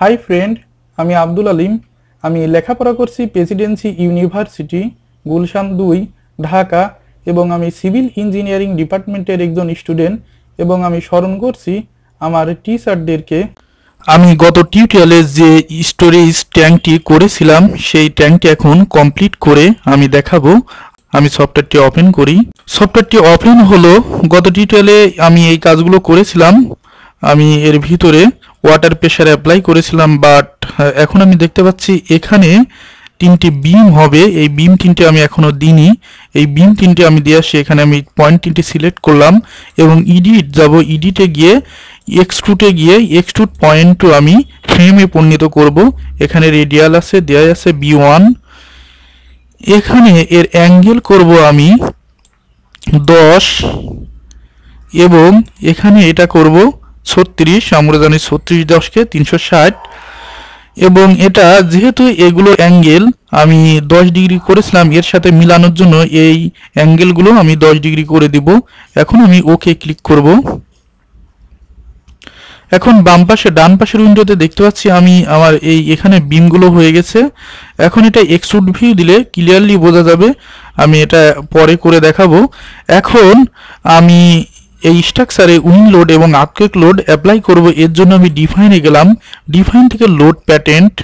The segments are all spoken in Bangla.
হাই ফ্রেন্ড আমি আব্দুল আলিম। আমি লেখাপড়া করছি প্রেসিডেন্সি ইউনিভার্সিটি, গুলশান দুই, ঢাকা এবং আমি সিভিল ইঞ্জিনিয়ারিং ডিপার্টমেন্টের একজন স্টুডেন্ট এবং আমি স্মরণ করছি আমার টিচারদেরকে। আমি গত টিউটোরিয়ালে যে স্টোরেজ ট্যাঙ্কটি করেছিলাম, সেই ট্যাঙ্কটি এখন কমপ্লিট করে আমি দেখাবো। আমি সফটওয়্যারটি ওপেন করি। সফটওয়্যারটি ওপেন হলো, গত টিউটোরিয়ালে আমি এই কাজগুলো করেছিলাম। আমি এর ভিতরে ওয়াটার প্রেশার অ্যাপ্লাই করেছিলাম বাট এখন আমি দেখতে পাচ্ছি এখানে তিনটি বিম হবে। এই বিম তিনটে আমি এখনও দিইনি। এই বিম তিনটে আমি দিয়ে আসি এখানে আমি পয়েন্ট তিনটি সিলেক্ট করলাম এবং ইডিট যাব ইডিটে গিয়ে এক্স এক্সট্রুটে গিয়ে এক্স এক্সট্রুট পয়েন্টও আমি ফ্রেমে পরিণত করব। এখানে রেডিয়াল আছে দেয়া আছে বি ওয়ান এখানে এর অ্যাঙ্গেল করব আমি দশ এবং এখানে এটা করব ছত্রিশ আমরা জানি ছত্রিশ দশকে তিনশো ষাট। এবং এটা যেহেতু এগুলো অ্যাঙ্গেল, আমি দশ ডিগ্রি করেছিলাম, এর সাথে মিলানোর জন্য এই অ্যাঙ্গেলগুলো আমি দশ ডিগ্রি করে দিব। এখন আমি ওকে ক্লিক করব। এখন বাম পাশে, ডান পাশের উইন্ডোতে দেখতে পাচ্ছি আমি আমার এই এখানে বিমগুলো হয়ে গেছে। এখন এটা এক্সট্রুড ভিউ দিলে ক্লিয়ারলি বোঝা যাবে। আমি এটা পরে করে দেখাবো। এখন আমি এই স্ট্রাকচারে উইন লোড এবং আপকেক লোড অ্যাপ্লাই করব, এর জন্য আমি ডিফাইনে গেলাম। ডিফাইন থেকে লোড প্যাটেন্ট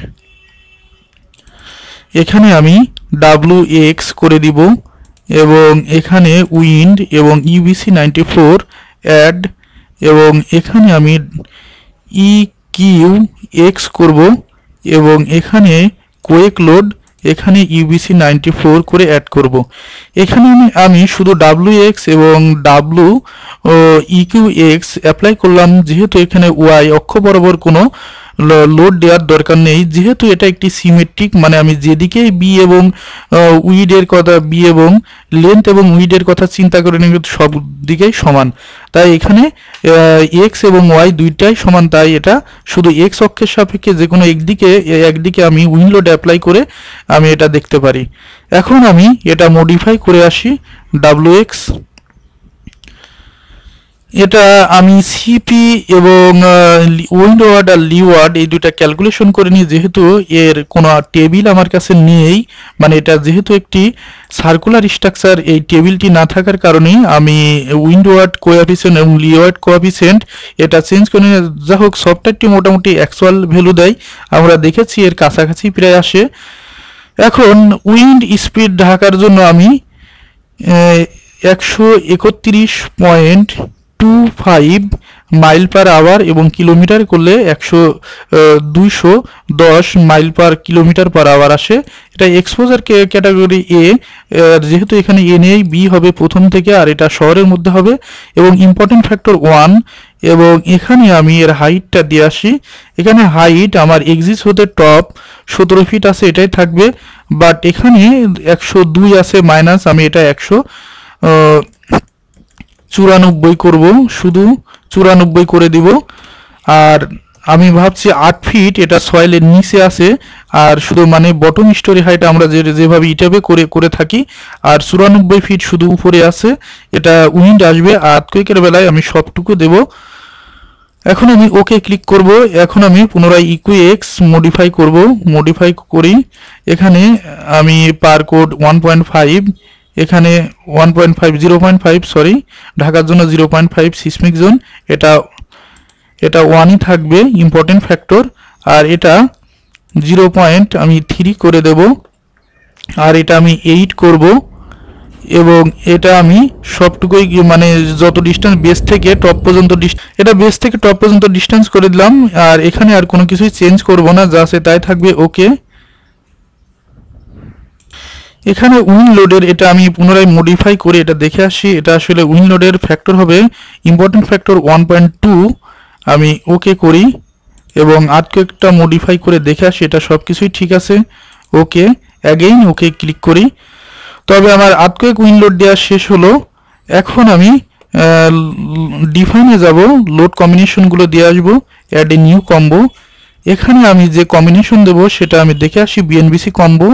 এখানে আমি ডাব্লু এক্স করে দিব এবং এখানে উইন্ড এবং ইউবিসি নাইনটি ফোর অ্যাড এবং এখানে আমি ই কিউ এক্স করব এবং এখানে কোয়েক লোড এখানে ইউবিসি নাইনটি ফোর করে অ্যাড করব। এখানে আমি আমি শুধু ডাব্লু এক্স এবং ডাব্লু ইকিউ এক্স অ্যাপ্লাই করলাম, যেহেতু এখানে ওয়াই অক্ষ বরাবর কোনো লোড দেওয়ার দরকার নেই। যেহেতু এটা একটি সিমেট্রিক মানে আমি যেদিকে বি এবং উইডের কথা বি এবং লেন্থ এবং উইডের কথা চিন্তা করে নিই সব দিকেই সমান। তাই এখানে এক্স এবং ওয়াই দুইটাই সমান, তাই এটা শুধু এক্স অক্ষের সাপেক্ষে যে কোনো একদিকে একদিকে আমি উইনলোড অ্যাপ্লাই করে আমি এটা দেখতে পারি। এখন আমি এটা মডিফাই করে আসি ডাব্লু এক্স এটা আমি সিপি এবং উইন্ডোয়ার্ড আর লিওয়ার্ড এই দুইটা ক্যালকুলেশন করে নিই যেহেতু এর কোনো টেবিল আমার কাছে নেই মানে এটা যেহেতু একটি সার্কুলার স্ট্রাকচার এই টেবিলটি না থাকার কারণে আমি উইন্ডোয়ার্ড কোয়াফিসেন্ট এবং লিওয়ার্ড কোয়াফিসেন্ট এটা চেঞ্জ করে যা হোক সফটওয়্যারটি মোটামুটি অ্যাকচুয়াল ভ্যালু দেয়। আমরা দেখেছি এর কাছাকাছি প্রায় আসে। এখন উইন্ড স্পিড ঢাকার জন্য আমি একশো একত্রিশ point two five mile per hour এবং কিলোমিটার করলে একশো দুইশো দশ mile per kilometre per hour আসে। এটা এক্সপোজার ক্যাটাগরি এ যেহেতু এখানে এ নেই বি হবে প্রথম থেকে, আর এটা শহরের মধ্যে হবে। এবং ইম্পর্টেন্ট ফ্যাক্টর ওয়ান এবং এখানে আমি এর হাইটটা দিয়ে আসি। এখানে হাইট আমার এক্সিস হতে টপ সতেরো ফিট আছে, এটাই থাকবে। বাট এখানে একশো দুই আছে মাইনাস আমি এটা একশো চুরানব্বই করব, শুধু চুরানব্বই করে দিব। আর আমি ভাবছি আট ফিট এটা সয়েলের নিচে আছে। আর শুধু মানে বটম স্টোরি হাইট আমরা যে, যেভাবে ইটাবে করে করে থাকি। আর চুরানব্বই ফিট শুধু উপরে আছে। এটা উইন্ড আসবে আর কুইকের বেলায় আমি সবটুকু দেব। এখন আমি ওকে ক্লিক করব। এখন আমি পুনরায় ইকুয়েক্স মডিফাই করব। মডিফাই করি। এখানে আমি per code one point five এখানে one point five zero point five sorry ঢাকার জন্য zero point five seismic zone এটা এটা ওয়ানই থাকবে ইম্পর্টেন্ট ফ্যাক্টর আর এটা জিরো পয়েন্ট আমি থ্রি করে দেব, আর এটা আমি এইট করব, এবং এটা আমি সবটুকুই মানে যত ডিস্টেন্স বেস থেকে টপ পর্যন্ত এটা বেস থেকে টপ পর্যন্ত ডিস্টেন্স করে দিলাম, আর এখানে আর কোনো কিছুই চেঞ্জ করব না, যা সে তাই থাকবে ওকে এখানে উইন লোডের এটা আমি পুনরায় মডিফাই করে এটা দেখে আসি। এটা আসলে উইন লোডের ফ্যাক্টর হবে। Important factor one point two আমি ওকে করি এবং আর্থকেকটা মডিফাই করে দেখে আসি, এটা সব কিছুই ঠিক আছে। ওকে অ্যাগেইন ওকে ক্লিক করি। তবে আমার আর্থকেক উইন লোড দেওয়া শেষ হলো। এখন আমি ডিফাইনে যাব লোড কম্বিনেশনগুলো দিয়ে আসব অ্যাড এ নিউ কম্বো এখানে আমি যে কম্বিনেশন দেব, সেটা আমি দেখে আসি বিএনবিসি কম্বো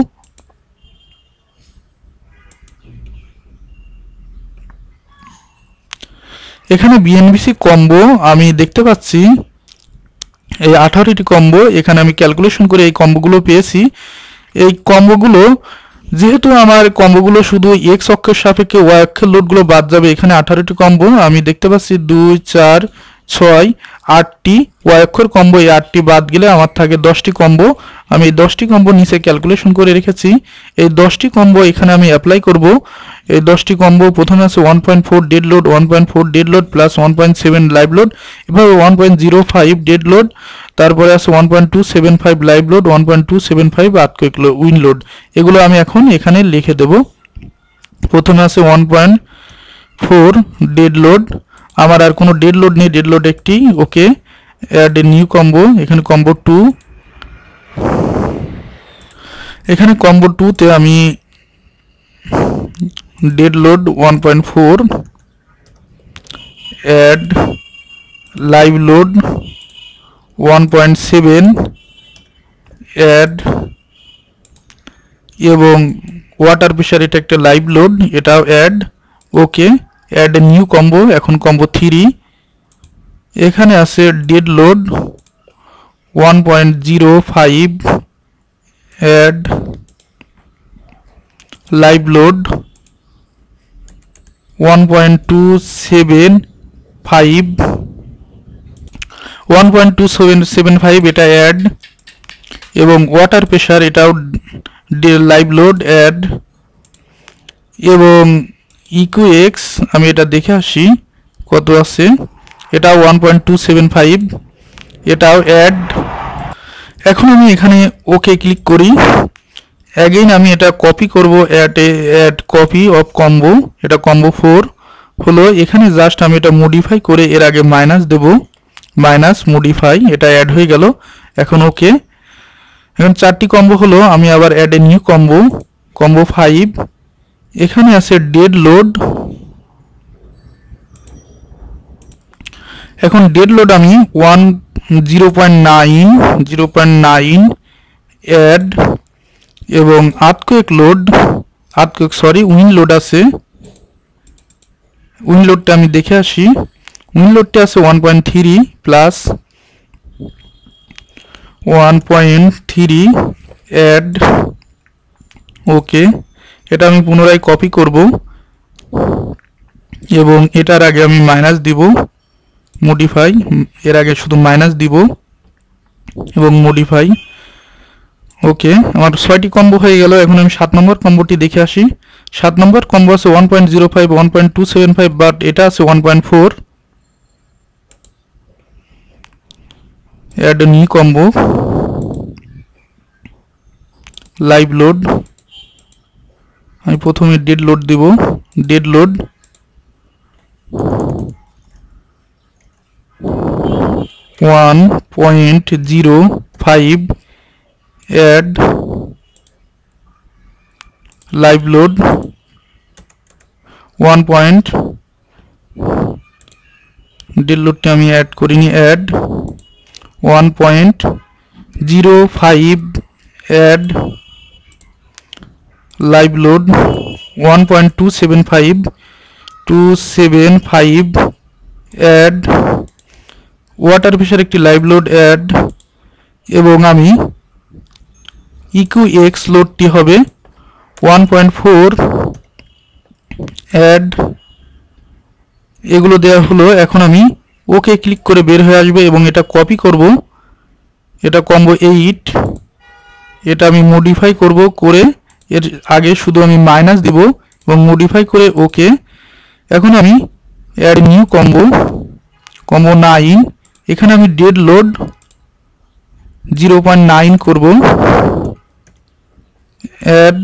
এখানে বিএনবিসি কম্বো আমি দেখতে পাচ্ছি। এই আঠারোটি কম্বো এখানে আমি ক্যালকুলেশন করে এই কম্বোগুলো পেয়েছি। এই কম্বোগুলো যেহেতু আমার কম্বোগুলো শুধু এক্স অক্ষের সাপেক্ষে ওয়াই অক্ষের লোডগুলো বাদ যাবে, এখানে আঠারোটি কম্বো আমি দেখতে পাচ্ছি, দুই, চার ছয়, আটটি অক্ষর কম্বো, এই আটটি বাদ গেলে আমার থাকে দশটি কম্বো। আমি এই দশটি কম্বো নিচে ক্যালকুলেশন করে রেখেছি। এই দশটি কম্বো এখানে আমি অ্যাপ্লাই করব। এই দশটি কম্বো প্রথমে আছে one point four dead load one point four dead load plus one point seven live load এভাবে one point zero five dead load তারপরে আছে one point two seven five live load one point two seven five earthquake wind load এগুলো আমি এখন এখানে লিখে দেব। প্রথমে আছে one point four dead load আমার আর কোনো ডেড লোড নেই ডেড লোড একটি okay add a new combo এখানে কম্বো টু এখানে কম্বো টুতে আমি dead load one point four add live load one point seven add এবং ওয়াটার প্রেশার এটা একটা লাইভ লোড এটাও add okay add new combo এখন কম্বো থ্রি এখানে আছে dead load one point zero five add live load one point two seven five one point two seven seven five এটা অ্যাড এবং ওয়াটার প্রেশার এটাও লাইভ লোড অ্যাড এবং ইকুএক্স আমি এটা দেখে আসি, কত আছে? এটা one point two seven five এটাও অ্যাড এখন আমি এখানে ওকে ক্লিক করি। অ্যাগেইন আমি এটা কপি করব at add copy of combo এটা কম্বো ফোর হলো, এখানে জাস্ট আমি এটা মডিফাই করে এর আগে মাইনাস দেব। মাইনাস মডিফাই এটা অ্যাড হয়ে গেল। এখন ওকে এখন চারটি কম্বো হলো, আমি আবার add a new combo combo five এখানে আছে ডেড লোড এখন ডেড লোড আমি one zero point nine zero point nine add এবং earthquake load earthquake sorry wind load আছে। উইন লোডটা আমি দেখে আসি। উইন লোডটা আছে one point three plus one point three add okay এটা আমি পুনরায় কপি করব এবং এটার আগে আমি মাইনাস দিব মডিফাই এর আগে শুধু মাইনাস দিব এবং মডিফাই ওকে আমার ছয়টি কম্বো হয়ে গেল, এখন আমি সাত নম্বর কম্বোটি দেখে আসি। সাত নম্বর কম্বো আছে one point zero five one point two seven five but এটা আছে one point four add new combo live load আমি প্রথমে ডেড লোড দিব। Dead load one point zero five add live load one point dead লোডটা আমি অ্যাড করিনি add one point zero five add live load one point two seven five two seven five add water pressure একটি লাইভ লোড অ্যাড এবং আমি ইকিউ এক্স লোডটি হবে ওয়ান পয়েন্ট ফোর অ্যাড এগুলো দেওয়া হলো, এখন আমি ওকে ক্লিক করে বের হয়ে আসবে এবং এটা কপি করব। এটা কম্বো এইট এটা আমি মডিফাই করব করে এর আগে শুধু আমি মাইনাস দিব এবং মডিফাই করে ওকে এখন আমি add new combo combo nine এখানে আমি dead load zero point nine করব। অ্যাড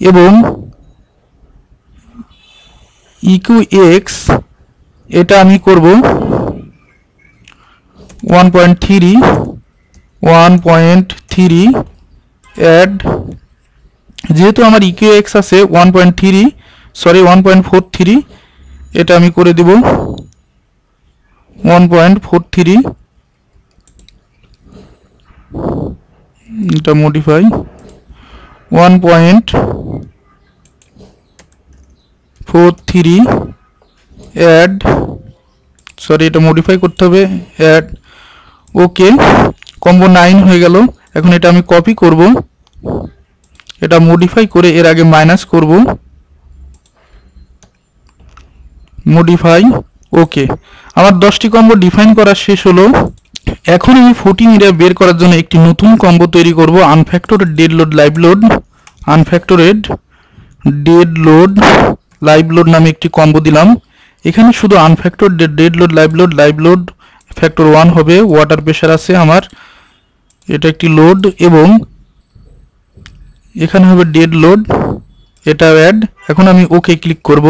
এবং ইকিউ এক্স এটা আমি করব one point three one point three add যেহেতু আমার ইকিউ এক্স আছে one point three sorry one point four three এটা আমি করে দিব ওয়ান পয়েন্ট ফোর থ্রি এটা modify one point four three add sorry এটা মডিফাই করতে হবে অ্যাড ওকে কম্বো নাইন হয়ে গেল, এখন এটা আমি কপি করব। এটা মডিফাই করে এর আগে মাইনাস করব। মডিফাই ওকে আমার দশটি কম্বো ডিফাইন করা শেষ হলো। এখন আমি ফুটিং এরিয়া বের করার জন্য একটি নতুন কম্বো তৈরি করব unfactored dead load live load unfactored dead load live load নামে একটি কম্বো দিলাম। এখানে শুধু unfactor dead load live load live load factor one হবে। ওয়াটার প্রেশার আছে আমার। এটা একটি লোড এবং এখানে হবে ডেড লোড এটা অ্যাড এখন আমি ওকে ক্লিক করব।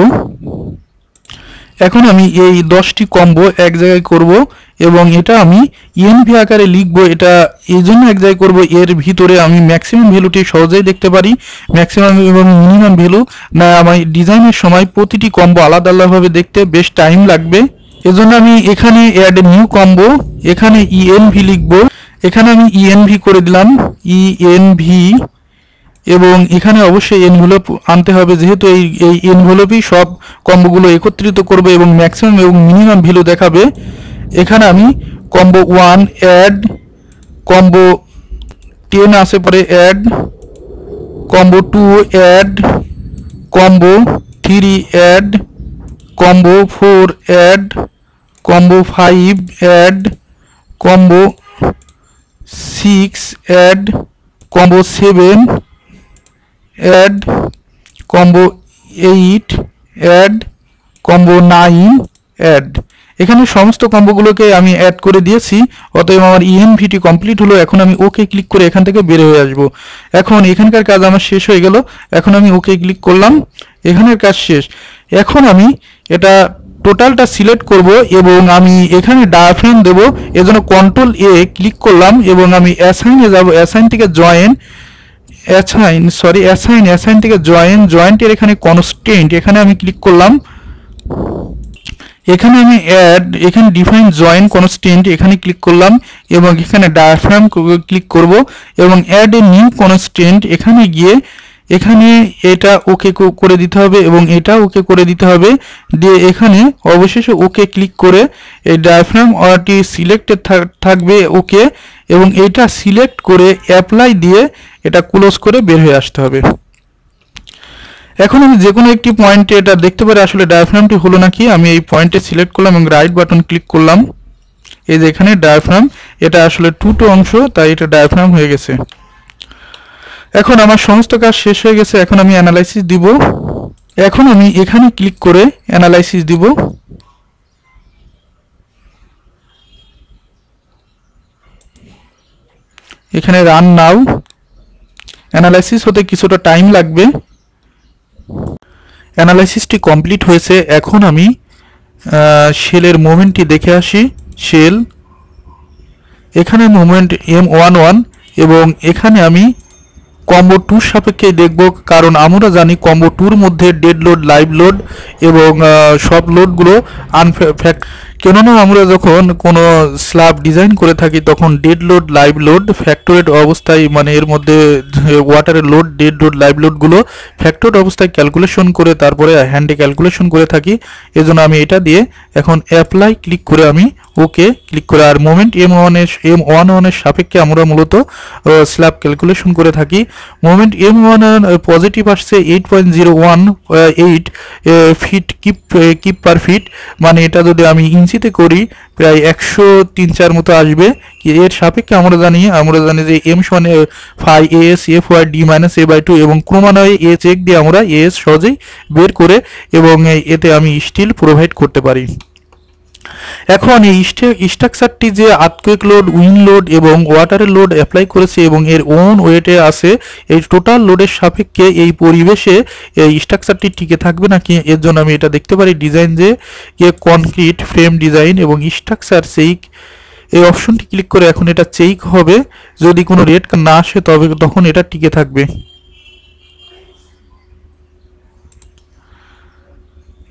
এখন আমি এই দশটি কম্বো এক জায়গায় করব এবং এটা আমি ইএনভি আকারে লিখব। এটা এই জন্য এক জায়গায় করব, এর ভিতরে আমি ম্যাক্সিমাম ভ্যালুটি সহজেই দেখতে পারি। ম্যাক্সিমাম এবং মিনিমাম ভ্যালু না, আমি ডিজাইনের সময় প্রতিটি কম্বো আলাদা আলাদাভাবে দেখতে বেশ টাইম লাগবে। এজন্য আমি এখানে অ্যাড নিউ কম্বো এখানে ইএনভি লিখব। এখানে আমি ইএনভি করে দিলাম। ইএনভি এবং এখানে অবশ্যই এনভেলপ আনতে হবে, যেহেতু এই এই এনভেলপই সব কম্বোগুলো একত্রিত করবে এবং ম্যাক্সিমাম এবং মিনিমাম ভ্যালু দেখাবে। এখানে আমি combo one add combo ten আসে পরে add combo two add combo three add combo four add combo five add combo six add combo seven add combo eight add combo nine add এখানে সমস্ত কম্বোগুলোকে আমি অ্যাড করে দিয়েছি, অতএব আমার ইএনভিটি কমপ্লিট হলো, এখন আমি ওকে ক্লিক করে এখান থেকে বের হয়ে আসব। এখন এখানকার কাজ আমার শেষ হয়ে গেল, এখন আমি ওকে ক্লিক করলাম, এখানের কাজ শেষ। এখন আমি এটা টোটালটা সিলেক্ট করব এবং আমি এখানে ডায়াফ্রেম দেব, এজন্য কন্ট্রোল এ ক্লিক করলাম এবং আমি অ্যাসাইনে যাব অ্যাসাইন থেকে join assign sorry assign assign থেকে জয়েন জয়েন্টের এখানে কনস্টেন্ট এখানে আমি ক্লিক করলাম। এখানে আমি অ্যাড এখানে ডিফাইন জয়েন কনস্টেন্ট এখানে ক্লিক করলাম এবং এখানে ডায়াফ্রাম ক্লিক করব এবং অ্যাড এ নিউ কনস্টেন্ট এখানে গিয়ে, এখানে এটা ওকে করে দিতে হবে এবং এটা ওকে করে দিতে হবে। দিয়ে এখানে অবশেষে ওকে ক্লিক করে এই ডায়াফ্রাম অটি সিলেক্টেড থাকবে ওকে এবং এটা সিলেক্ট করে অ্যাপ্লাই দিয়ে এটা ক্লোজ করে বের হয়ে আসতে হবে। এখন আমি যে কোনো একটি পয়েন্টে এটা দেখতে পারি, আসলে ডায়াফ্রামটি হলো নাকি? আমি এই পয়েন্টে সিলেক্ট করলাম এবং রাইট বাটন ক্লিক করলাম। এই যে এখানে ডায়াফ্রাম এটা আসলে টুটো অংশ, তাই এটা ডায়াফ্রাম হয়ে গেছে। এখন আমার সমস্ত কাজ শেষ হয়ে গেছে, এখন আমি অ্যানালাইসিস দিব। এখন আমি এখানে ক্লিক করে অ্যানালাইসিস দিব। এখানে রান নাও অ্যানালাইসিস হতে কিছুটা টাইম লাগবে। অ্যানালাইসিসটি কমপ্লিট হয়েছে। এখন আমি শেলের মুভমেন্টটি দেখে আসি। শেল এখানে মুভমেন্ট এম ওয়ান ওয়ান এবং এখানে আমি কম্বো টুর সাপেক্ষে দেখব, কারণ আমরা জানি কম্বো টুর মধ্যে ডেড লোড লাইভ লোড এবং সব লোডগুলো আনফ্যাক্ট কেননা আমরা যখন কোনো স্ল্যাব ডিজাইন করে থাকি, তখন dead load live load factored অবস্থায় মানে এর মধ্যে ওয়াটারের লোড ডেড লোড লাইভ লোডগুলো ফ্যাক্টরেড অবস্থায় ক্যালকুলেশন করে, তারপরে হ্যান্ডে ক্যালকুলেশন করে থাকি। এজন্য আমি এটা দিয়ে এখন অ্যাপ্লাই ক্লিক করে আমি ওকে ক্লিক করে, আর মোমেন্ট এম ওয়ানের এম ওয়ান ওয়ানের সাপেক্ষে আমরা মূলত স্ল্যাব ক্যালকুলেশন করে থাকি। মোমেন্ট এম ওয়ান পজিটিভ আসছে eight point zero one eight feet kip kip per feet মানে এটা যদি আমি ইঞ্চিতে করি প্রায় একশো তিন চার মতো আসবে। এর সাপেক্ষে আমরা জানি আমরা জানি যে এম সমান phi S F Y D minus A by two এবং ক্রমান্বয়ে এ চেক দিয়ে আমরা এস সহজেই বের করে এবং এতে আমি স্টিল প্রোভাইড করতে পারি। এখন এই স্ট্রাকচারটি যে আর্থকুইক লোড উইন লোড এবং ওয়াটারের লোড অ্যাপ্লাই করেছে এবং এর ওন ওয়েটে আছে, এই টোটাল লোডের সাপেক্ষে এই পরিবেশে এই স্ট্রাকচারটি টিকে থাকবে নাকি? এর জন্য আমি এটা দেখতে পারি ডিজাইন যে কনক্রিট ফ্রেম ডিজাইন এবং স্ট্রাকচার সেই, এই অপশনটি ক্লিক করে এখন এটা চেক হবে। যদি কোনো রেট না আসে তবে তখন এটা টিকে থাকবে।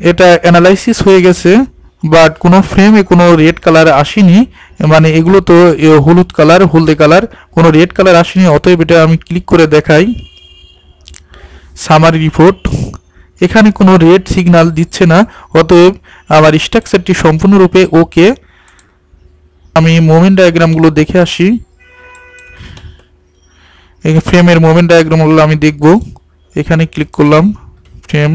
এটা অ্যানালাইসিস হয়ে গেছে। বাট কোনো ফ্রেমে কোনো রেড কালার আসেনি। মানে এগুলো তো হলুদ কালার হলদে কালার কোনো রেড কালার আসেনি, অতএব এটা আমি ক্লিক করে দেখাই। সামারি রিপোর্ট এখানে কোনো রেড সিগনাল দিচ্ছে না, অতএব আমার স্ট্রাকচারটি সম্পূর্ণরূপে ওকে আমি মোমেন্ট ডায়াগ্রামগুলো দেখে আসি। ফ্রেমের মোমেন্ট ডায়াগ্রামগুলো আমি দেখব। এখানে ক্লিক করলাম ফ্রেম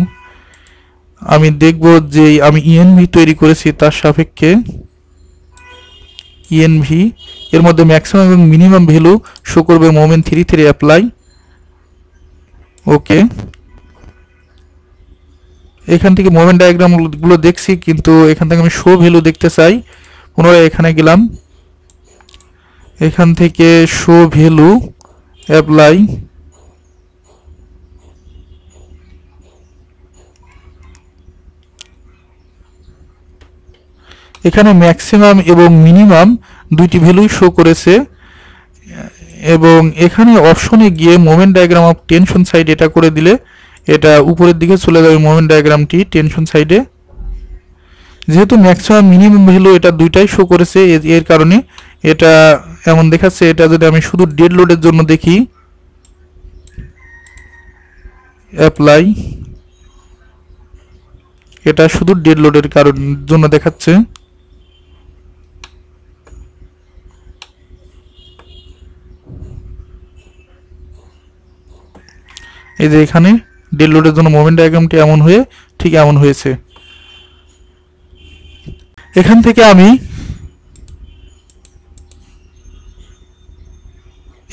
আমি দেখব যে আমি ইএনভি তৈরি করেছি তার সাপেক্ষে ইএনভি এর মধ্যে ম্যাক্সিমাম এবং মিনিমাম ভ্যালু শো করবে moment three three apply okay এখান থেকে মোমেন্ট ডায়াগ্রামগুলো দেখছি, কিন্তু এখান থেকে আমি শো ভ্যালু দেখতে চাই। পুনরায় এখানে গেলাম। এখান থেকে শো ভ্যালু অ্যাপ্লাই এখানে ম্যাক্সিমাম এবং মিনিমাম দুইটি ভ্যালুই শো করেছে। এবং এখানে অপশনে গিয়ে moment diagram of tension side এটা করে দিলে, এটা উপরের দিকে চলে যাবে মোমেন্ট ডায়াগ্রামটি টেনশন সাইডে যেহেতু ম্যাক্সিমাম মিনিমাম ভ্যালু এটা দুইটাই শো করেছে এর কারণে এটা এমন দেখাচ্ছে, এটা যদি আমি শুধু ডেড লোডের জন্য দেখি। অ্যাপ্লাই এটা শুধু ডেড লোডের কারণ, জন্য দেখাচ্ছে। এই যে এখানে ডেড লোডের জন্য মোমেন্ট ডায়াগ্রামটি এমন হয়ে, ঠিক এমন হয়েছে। এখান থেকে আমি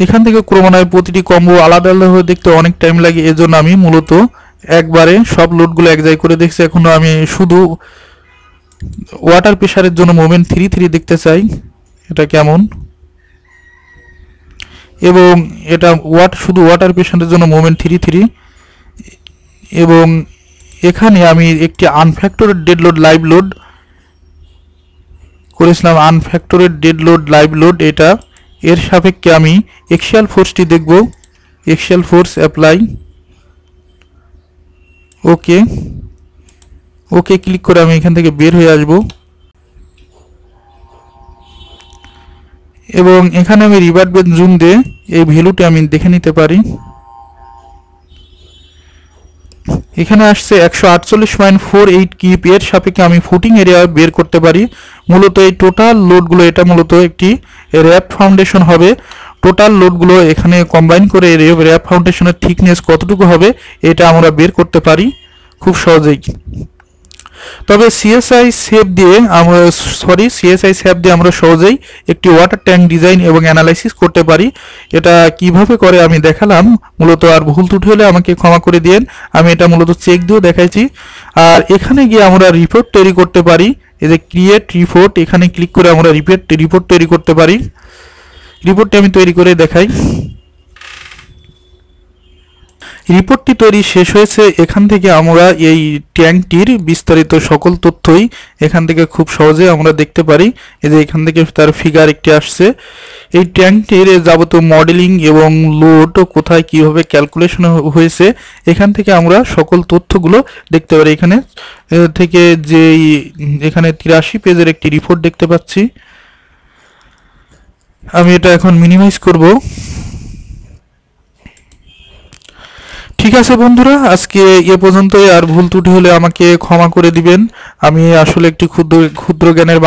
এখান থেকে ক্রমান্বয়ে প্রতিটি কম্বো আলাদা আলাদা হয়ে দেখতে অনেক টাইম লাগে, এজন্য আমি মূলত একবারে সব লোডগুলো এক জায়গায় করে দেখছি। এখনও আমি শুধু ওয়াটার প্রেশারের জন্য মোমেন্ট থ্রি থ্রি দেখতে চাই, এটা কেমন? এবং এটা ওয়াট শুধু ওয়াটার পেশেন্টের জন্য মোমেন্ট থ্রি থ্রি এবং এখানে আমি একটি unfactored dead load live load করেছিলাম। Unfactored dead load live load এটা, এর সাপেক্ষে আমি এক্সিয়াল ফোর্সটি দেখব। Axial force apply okay okay click করে আমি এখান থেকে বের হয়ে আসব। এবং এখানে আমি রিভার্ট বেন জুম দিয়ে এই ভ্যালুটি আমি দেখে নিতে পারি। এখানে আসছে একশো আটচল্লিশ পয়েন্ট ফোর এইট কিপ এর সাপেক্ষে আমি ফুটিং এরিয়া বের করতে পারি। মূলত এই টোটাল লোডগুলো এটা মূলত একটি র্যাপ ফাউন্ডেশন হবে। টোটাল লোডগুলো এখানে কম্বাইন করে র্যাপ ফাউন্ডেশনের থিকনেস কতটুকু হবে, এটা আমরা বের করতে পারি। খুব সহজেই। তবে সিএসআই সেভ দিয়ে আমরা সরি সিএসআই সেভ দিয়ে আমরা সহজেই একটি ওয়াটার ট্যাঙ্ক ডিজাইন এবং অ্যানালাইসিস করতে পারি। এটা কীভাবে করে আমি দেখালাম। মূলত আর ভুল ত্রুটি হলে আমাকে ক্ষমা করে দিন আমি এটা মূলত চেক দিয়েও দেখাইছি। আর এখানে গিয়ে আমরা রিপোর্ট তৈরি করতে পারি। এই যে ক্রিয়েট রিপোর্ট এখানে ক্লিক করে আমরা রিপোর্ট রিপোর্ট তৈরি করতে পারি। রিপোর্টটি আমি তৈরি করে দেখাই। রিপোর্টটি তৈরি শেষ হয়েছে, এখান থেকে আমরা এই ট্যাঙ্কটির বিস্তারিত সকল তথ্যই এখান থেকে খুব সহজে আমরা দেখতে পারি। এই যে এখান থেকে তার ফিগার একটি আসছে। এই ট্যাঙ্কটির যাবতীয় মডেলিং এবং লোড কোথায় কীভাবে ক্যালকুলেশন হয়েছে, এখান থেকে আমরা সকল তথ্যগুলো দেখতে পারি। এখানে থেকে যে এখানে তিরাশি পেজের একটি রিপোর্ট দেখতে পাচ্ছি। আমি এটা এখন মিনিমাইজ করব। ঠিক আছে বন্ধুরা, আজকে এ পর্যন্তই। আর ভুল ত্রুটি হলে আমাকে ক্ষমা করে দিবেন। আমি আসলে একটি ক্ষুদ্র ক্ষুদ্র জ্ঞানের